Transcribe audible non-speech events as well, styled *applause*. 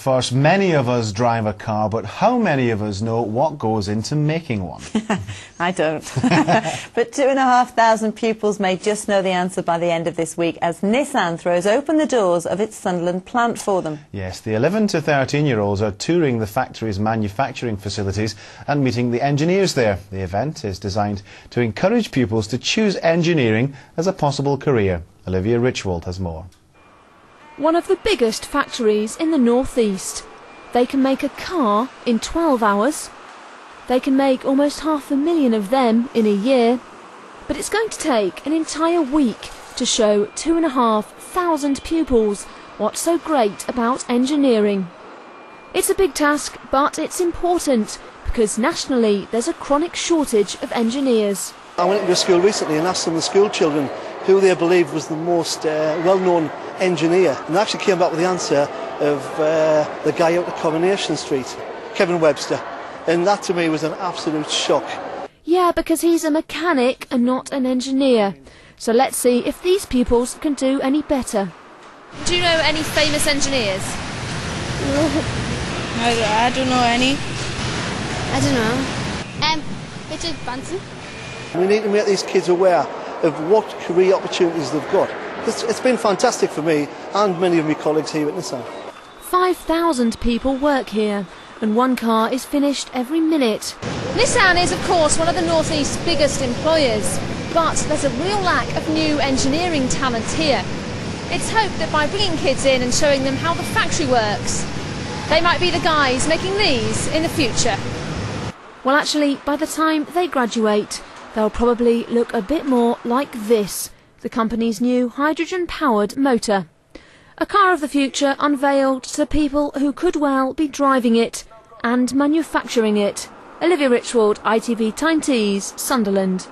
first, many of us drive a car, but how many of us know what goes into making one? *laughs* I don't. *laughs* but two and a half thousand pupils may just know the answer by the end of this week as Nissan throws open the doors of its Sunderland plant for them. Yes, the 11 to 13 year olds are touring the factory's manufacturing facilities and meeting the engineers there. The event is designed to encourage pupils to choose engineering as a possible career. Olivia Richwald has more one of the biggest factories in the northeast. They can make a car in 12 hours. They can make almost half a million of them in a year. But it's going to take an entire week to show two and a half thousand pupils what's so great about engineering. It's a big task, but it's important because nationally there's a chronic shortage of engineers. I went into a school recently and asked some of the school children who they believed was the most uh, well-known engineer and actually came back with the answer of uh, the guy out at Coronation Street, Kevin Webster. And that to me was an absolute shock. Yeah, because he's a mechanic and not an engineer. So let's see if these pupils can do any better. Do you know any famous engineers? *laughs* I, I don't know any. I don't know. Um, Richard Branson. We need to make these kids aware of what career opportunities they've got. It's, it's been fantastic for me and many of my colleagues here at Nissan. 5,000 people work here and one car is finished every minute. Nissan is of course one of the Northeast's biggest employers, but there's a real lack of new engineering talent here. It's hoped that by bringing kids in and showing them how the factory works, they might be the guys making these in the future. Well actually, by the time they graduate, they'll probably look a bit more like this the company's new hydrogen-powered motor. A car of the future unveiled to people who could well be driving it and manufacturing it. Olivia Richwald, ITV Tyne Tees, Sunderland.